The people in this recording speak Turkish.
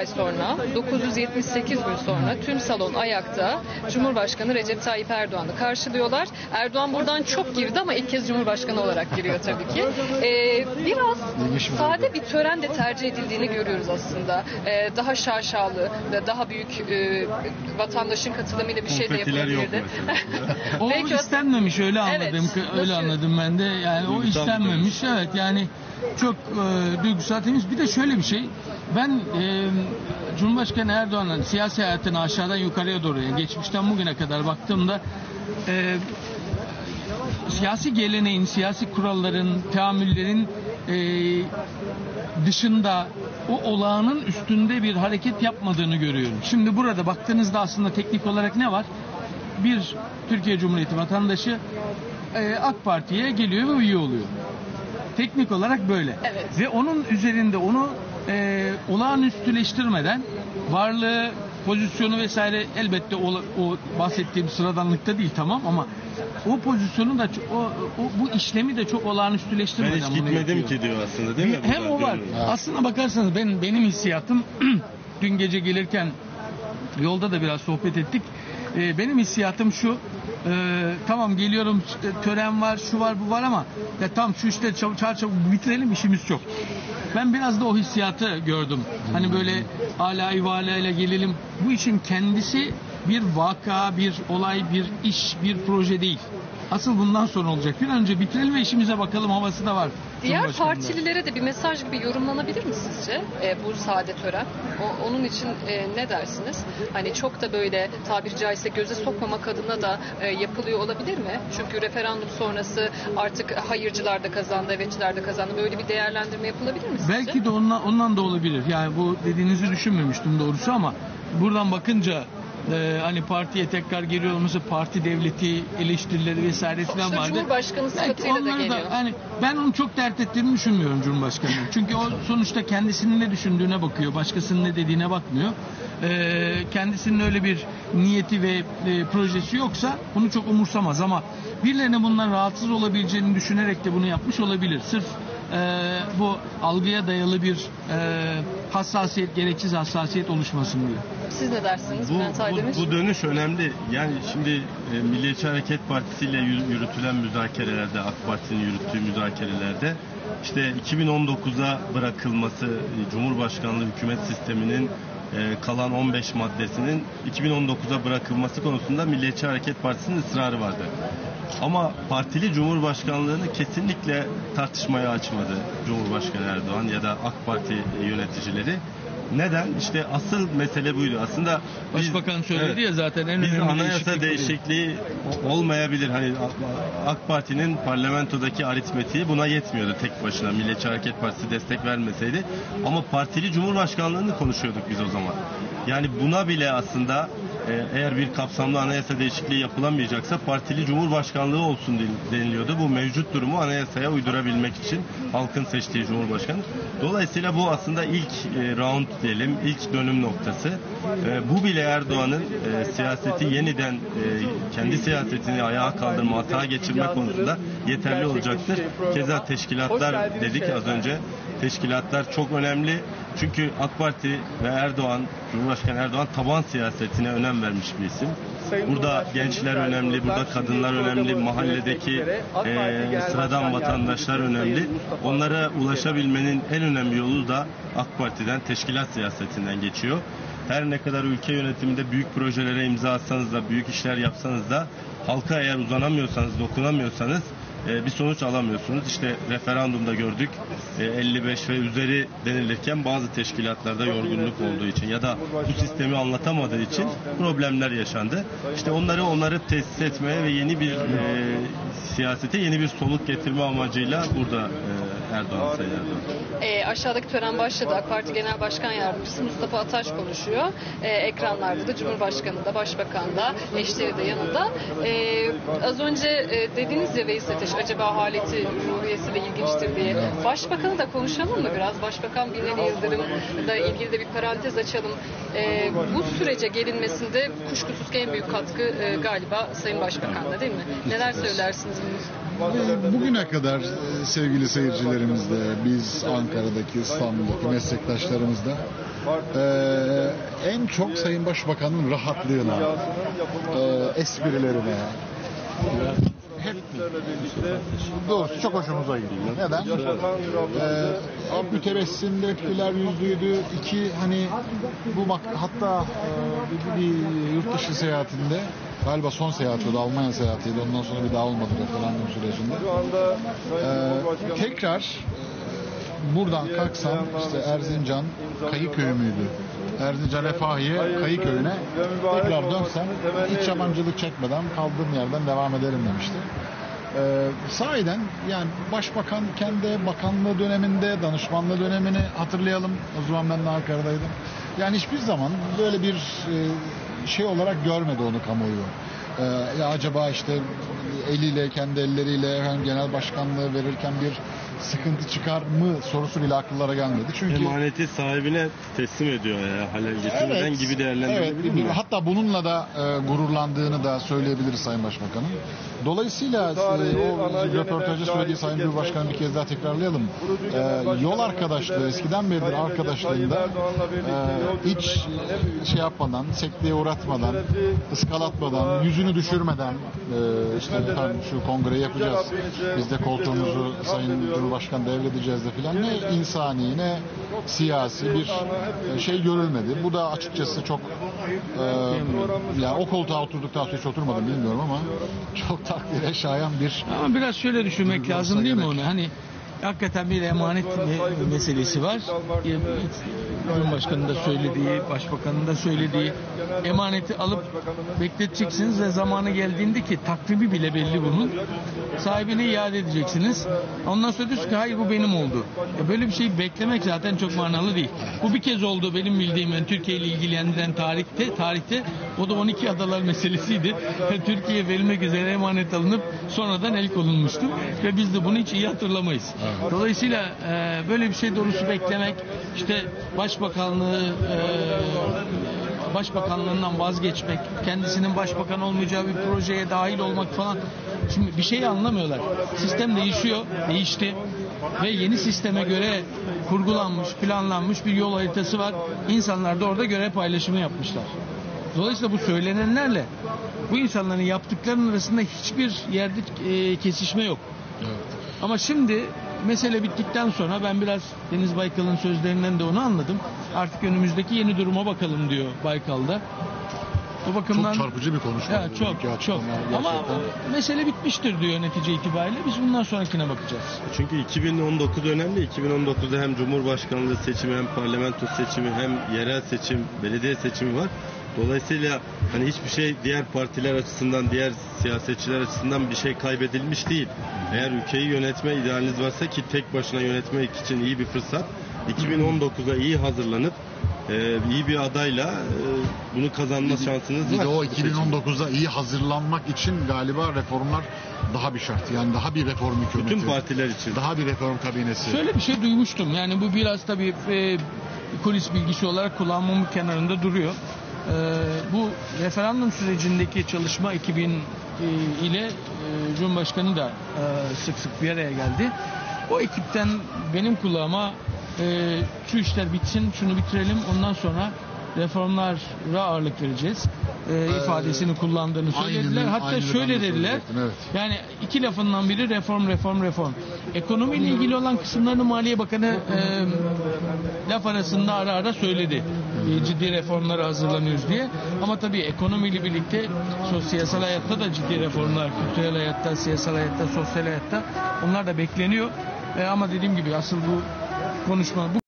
ay sonra 978 gün sonra tüm salon ayakta Cumhurbaşkanı Recep Tayyip Erdoğan'ı karşılıyorlar. Erdoğan buradan çok girdi ama ilk kez Cumhurbaşkanı olarak giriyor tabii ki. Ee, biraz sade bir tören de tercih edildiğini görüyoruz aslında. Ee, daha şaşalı ve daha büyük e, vatandaşın katılımıyla bir şey de Konfetiler yok yapılabilirdi. O Belki o- istenmemiş öyle anladım. Evet, öyle nasıl- anladım ben de. Yani o istenmemiş. Evet yani çok e, duygusal temiz. Bir de şöyle bir şey. Ben e, Cumhurbaşkanı Erdoğan'ın siyasi hayatını aşağıdan yukarıya doğru yani geçmişten bugüne kadar baktığımda e, siyasi geleneğin, siyasi kuralların, teamüllerin e, dışında o olağanın üstünde bir hareket yapmadığını görüyorum. Şimdi burada baktığınızda aslında teknik olarak ne var? Bir Türkiye Cumhuriyeti vatandaşı e, AK Parti'ye geliyor ve üye oluyor. Teknik olarak böyle. Evet. Ve onun üzerinde onu e, olağanüstüleştirmeden varlığı, pozisyonu vesaire elbette o, o bahsettiğim sıradanlıkta değil tamam ama o pozisyonu da o, o bu işlemi de çok Ben olağanüstüleştirmeden hiç bunu gitmedim ki diyor aslında değil mi? Hem o var. görüyorum. Aslına bakarsanız ben benim hissiyatım dün gece gelirken yolda da biraz sohbet ettik. Ee, benim hissiyatım şu. e, tamam geliyorum işte tören var, şu var, bu var ama ya tam şu işte çabuk çabuk bitirelim işimiz çok. Ben biraz da o hissiyatı gördüm. Hani böyle ala ile gelelim. Bu işin kendisi bir vaka, bir olay, bir iş, bir proje değil. Asıl bundan sonra olacak. Bir an önce bitirelim ve işimize bakalım havası da var. Diğer partililere de bir mesaj gibi yorumlanabilir mi sizce e, bu sade tören? O, onun için e, ne dersiniz? Hani çok da böyle tabiri caizse göze sokmamak adına da e, yapılıyor olabilir mi? Çünkü referandum sonrası artık hayırcılar da kazandı, evetçiler de kazandı. Böyle bir değerlendirme yapılabilir mi sizce? Belki de ondan, ondan da olabilir. Yani bu dediğinizi düşünmemiştim doğrusu ama buradan bakınca e, hani partiye tekrar geliyor olması parti devleti eleştirileri vesaire falan İşte vardı. Cumhurbaşkanı sıfatıyla da geliyor. hani ben onu çok dert ettiğini düşünmüyorum Cumhurbaşkanı'nın. Çünkü o sonuçta kendisinin ne düşündüğüne bakıyor, başkasının ne dediğine bakmıyor. E, kendisinin öyle bir niyeti ve e, projesi yoksa bunu çok umursamaz ama birilerine bundan rahatsız olabileceğini düşünerek de bunu yapmış olabilir. Sırf e, bu algıya dayalı bir e, hassasiyet, gereksiz hassasiyet oluşmasın diye. Siz ne dersiniz Bu, Bülent Aydemir? bu, bu dönüş önemli. Yani şimdi e, Milliyetçi Hareket Partisi ile yürü- yürütülen müzakerelerde, AK Parti'nin yürüttüğü müzakerelerde işte 2019'a bırakılması, e, Cumhurbaşkanlığı hükümet sisteminin e, kalan 15 maddesinin 2019'a bırakılması konusunda Milliyetçi Hareket Partisi'nin ısrarı vardı. Ama partili Cumhurbaşkanlığını kesinlikle tartışmaya açmadı Cumhurbaşkanı Erdoğan ya da AK Parti yöneticileri. Neden? İşte asıl mesele buydu. Aslında biz- Başbakan söyledi Evet. ya zaten en biz önemli anayasa değişikliği o- olmayabilir. Hani AK Parti'nin parlamentodaki aritmetiği buna yetmiyordu tek başına. Milliyetçi Hareket Partisi destek vermeseydi. Ama partili cumhurbaşkanlığını konuşuyorduk biz o zaman. Yani buna bile aslında e, eğer bir kapsamlı anayasa değişikliği yapılamayacaksa partili cumhurbaşkanlığı olsun den- deniliyordu. Bu mevcut durumu anayasaya uydurabilmek için halkın seçtiği cumhurbaşkanı. Dolayısıyla bu aslında ilk e, round diyelim, ilk dönüm noktası. E, bu bile Erdoğan'ın e, siyaseti yeniden e, kendi siyasetini ayağa kaldırma, hata geçirme konusunda yeterli olacaktır. Keza teşkilatlar dedik az önce. Teşkilatlar çok önemli. Çünkü AK Parti ve Erdoğan, Cumhurbaşkanı Erdoğan taban siyasetine önem vermiş bir isim. Burada gençler önemli, burada kadınlar önemli, mahalledeki e, sıradan vatandaşlar önemli. Onlara ulaşabilmenin en önemli yolu da AK Parti'den, teşkilat siyasetinden geçiyor. Her ne kadar ülke yönetiminde büyük projelere imza atsanız da, büyük işler yapsanız da halka eğer uzanamıyorsanız, dokunamıyorsanız bir sonuç alamıyorsunuz. İşte referandumda gördük e, 55 ve üzeri denilirken bazı teşkilatlarda yorgunluk olduğu için ya da bu sistemi anlatamadığı için problemler yaşandı. İşte onları onları tesis etmeye ve yeni bir e, siyasete yeni bir soluk getirme amacıyla burada e, Erdoğan Sayın. E, aşağıdaki tören başladı. AK Parti Genel Başkan Yardımcısı Mustafa Ataş konuşuyor. E, ekranlarda da Cumhurbaşkanı da Başbakan da eşleri de yanında. E, az önce e, dediniz ya Veys Ateş acaba haleti ruhiyesi de ilginçtir diye. Başbakanı da konuşalım mı biraz? Başbakan Binali Yıldırım'la ilgili de bir parantez açalım. E, bu sürece gelinmesinde kuşkusuz en büyük katkı e, galiba Sayın Başbakan'da değil mi? Neler söylersiniz bunun Bugüne kadar e, sevgili seyircilerimizle biz Ankara'daki, İstanbul'daki meslektaşlarımızla Ee, en çok Sayın Başbakan'ın rahatlığına, e, esprilerine, hep doğrusu çok hoşumuza gidiyor. Neden? Ee, hep güler yüzlüydü. İki hani bu hatta e, bir, bir yurt dışı seyahatinde galiba son seyahati da Almanya seyahatiydi. Ondan sonra bir daha olmadı referandum sürecinde. Ee, tekrar buradan kalksam işte Erzincan Kayıköy müydü? Erzincan Refahiye Kayıköy'üne tekrar dönsem hiç yabancılık çekmeden kaldığım yerden devam ederim demişti. Ee, sahiden yani başbakan kendi bakanlığı döneminde danışmanlığı dönemini hatırlayalım. O zaman ben de Ankara'daydım. Yani hiçbir zaman böyle bir e, şey olarak görmedi onu kamuoyu. Ee, ya acaba işte eliyle kendi elleriyle hem genel başkanlığı verirken bir sıkıntı çıkar mı sorusu bile akıllara gelmedi. Çünkü Emaneti sahibine teslim ediyor ya halel getirmeden Evet, gibi değerlendirilebilir evet, mi? Hatta bununla da e, gururlandığını da söyleyebiliriz Sayın Başbakan'ın. Dolayısıyla e, o röportajda söylediği Sayın Cumhurbaşkanı bir kez daha tekrarlayalım. E, yol arkadaşlığı eskiden beridir arkadaşlığında e, hiç şey yapmadan, sekteye uğratmadan, ıskalatmadan, yüzünü düşürmeden e, işte efendim şu kongreyi yapacağız. Biz de koltuğumuzu Sayın Cumhurbaşkanı devredeceğiz de filan ne insani ne siyasi bir e, şey görülmedi. Bu da açıkçası çok e, ya o koltuğa oturduktan sonra hiç oturmadım bilmiyorum ama çok takdire şayan bir Ama biraz şöyle düşünmek lazım değil mi onu? Hani hakikaten bir emanet me- meselesi var. Cumhurbaşkanının da söylediği, başbakanın da söylediği emaneti alıp bekleteceksiniz ve zamanı geldiğinde ki takvimi bile belli bunun. Sahibine iade edeceksiniz. Ondan sonra diyorsun ki hayır bu benim oldu. Ya böyle bir şeyi beklemek zaten çok manalı değil. Bu bir kez oldu benim bildiğim yani Türkiye ile ilgilenen tarihte tarihte o da 12 adalar meselesiydi. Türkiye verilmek üzere emanet alınıp sonradan el konulmuştu ve biz de bunu hiç iyi hatırlamayız. Dolayısıyla e, böyle bir şey doğrusu beklemek işte başbakanlığı e, başbakanlığından vazgeçmek, kendisinin başbakan olmayacağı bir projeye dahil olmak falan. Şimdi bir şey anlamıyorlar. Sistem değişiyor, değişti ve yeni sisteme göre kurgulanmış, planlanmış bir yol haritası var. İnsanlar da orada görev paylaşımı yapmışlar. Dolayısıyla bu söylenenlerle bu insanların yaptıklarının arasında hiçbir yerde e, kesişme yok. Ama şimdi mesele bittikten sonra ben biraz Deniz Baykal'ın sözlerinden de onu anladım. Artık önümüzdeki yeni duruma bakalım diyor Baykal'da. O bakımdan çok çarpıcı bir konuşma. ya, çok İki çok açıklama ama gerçekten. mesele bitmiştir diyor netice itibariyle. Biz bundan sonrakine bakacağız. Çünkü 2019 önemli. 2019'da hem Cumhurbaşkanlığı seçimi hem parlamento seçimi hem yerel seçim, belediye seçimi var. Dolayısıyla hani hiçbir şey diğer partiler açısından, diğer siyasetçiler açısından bir şey kaybedilmiş değil. Eğer ülkeyi yönetme idealiniz varsa ki tek başına yönetmek için iyi bir fırsat. 2019'a iyi hazırlanıp e, iyi bir adayla e, bunu kazanma şansınız Bir var. de o bu seçimde. 2019'da iyi hazırlanmak için galiba reformlar daha bir şart. Yani daha bir reform hükümeti. Bütün partiler için. Daha bir reform kabinesi. Şöyle bir şey duymuştum. Yani bu biraz tabii e, kulis bilgisi olarak kullanmamın kenarında duruyor. E, bu referandum sürecindeki çalışma ekibin e, ile e, Cumhurbaşkanı da e, sık sık bir araya geldi. O ekipten benim kulağıma e, şu işler bitsin, şunu bitirelim, ondan sonra reformlara ağırlık vereceğiz e, ifadesini kullandığını söylediler. Hatta aynını ben şöyle de dediler. evet. Yani iki lafından biri reform reform reform. Ekonomiyle ilgili olan kısımlarını Maliye Bakanı e, laf arasında ara ara söyledi. E, ciddi reformlara hazırlanıyoruz diye. Ama tabii ekonomiyle birlikte siyasal hayatta da ciddi reformlar, kültürel hayatta, siyasal hayatta, sosyal hayatta onlar da bekleniyor. E, ama dediğim gibi asıl bu konuşma bu